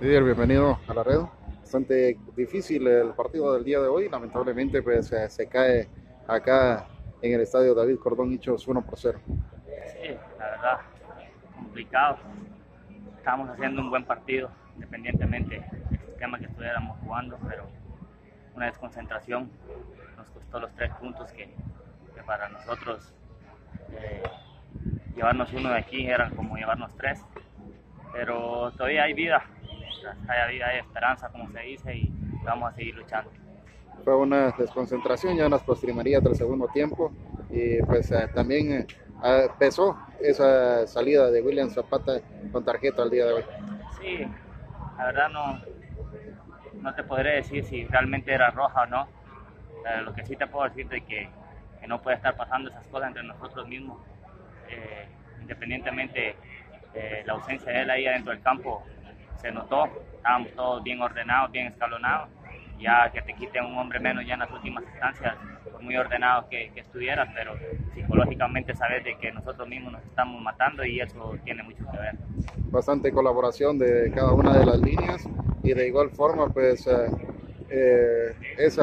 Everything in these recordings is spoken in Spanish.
Líder, bienvenido a la red. Bastante difícil el partido del día de hoy. Lamentablemente pues, se, cae acá en el estadio David Cordón Hichos 1 por 0. Sí, la verdad, complicado. Estábamos haciendo un buen partido, independientemente del sistema que estuviéramos jugando, pero una desconcentración nos costó los tres puntos que, que para nosotros eh, llevarnos uno de aquí era como llevarnos tres. Pero todavía hay vida, hay vida, hay esperanza, como se dice, y vamos a seguir luchando. Fue una desconcentración ya en las postrimerías del segundo tiempo y pues eh, también eh, pesó esa salida de William Zapata con tarjeta al día de hoy. Sí, la verdad no, no te podré decir si realmente era roja o no. Eh, lo que sí te puedo decir es que, que, no puede estar pasando esas cosas entre nosotros mismos. Eh, independientemente eh, la ausencia de él ahí adentro del campo se notó, estábamos todos bien ordenados, bien escalonados. Ya que te quiten un hombre menos ya en las últimas instancias, muy ordenado que, que estuvieras, pero psicológicamente sabes de que nosotros mismos nos estamos matando y eso tiene mucho que ver. Bastante colaboración de cada una de las líneas y de igual forma pues eh, eh, ese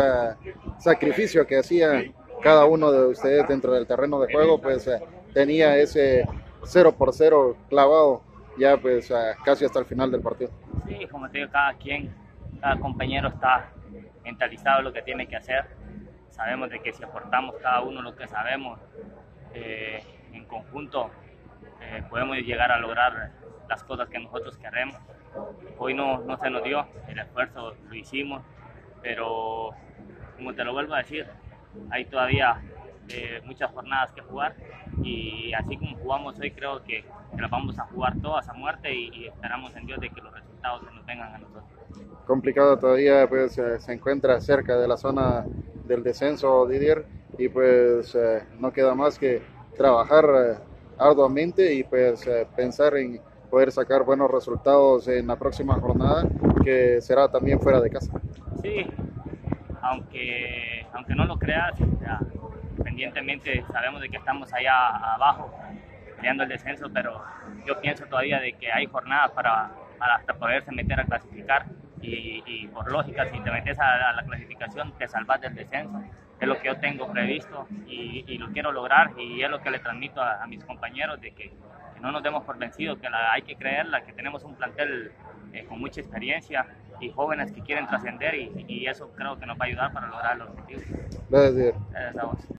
sacrificio que hacía cada uno de ustedes dentro del terreno de juego pues eh, tenía ese 0 por 0 clavado ya pues casi hasta el final del partido. Sí, como te digo, cada quien, cada compañero está mentalizado lo que tiene que hacer. Sabemos de que si aportamos cada uno lo que sabemos, eh, en conjunto eh, podemos llegar a lograr las cosas que nosotros queremos. Hoy no, no se nos dio, el esfuerzo lo hicimos, pero como te lo vuelvo a decir, hay todavía eh, muchas jornadas que jugar y así como jugamos hoy creo que, que las vamos a jugar todas a muerte y, y, esperamos en Dios de que los resultados se nos vengan a nosotros. Complicado todavía, pues eh, se encuentra cerca de la zona del descenso Didier y pues eh, no queda más que trabajar eh, arduamente y pues pensar en poder sacar buenos resultados en la próxima jornada que será también fuera de casa. Sí, aunque, aunque no lo creas, ya, independientemente sabemos de que estamos allá abajo peleando el descenso, pero yo pienso todavía de que hay jornadas para, para hasta poderse meter a clasificar y, y, por lógica, si te metes a, a, la clasificación, te salvas del descenso. Es lo que yo tengo previsto y, y lo quiero lograr y es lo que le transmito a, a mis compañeros de que, que, no nos demos por vencidos, que la, hay que creerla, que tenemos un plantel eh, con mucha experiencia y jóvenes que quieren trascender y, y, eso creo que nos va a ayudar para lograr los objetivos. Gracias, Gracias a vos.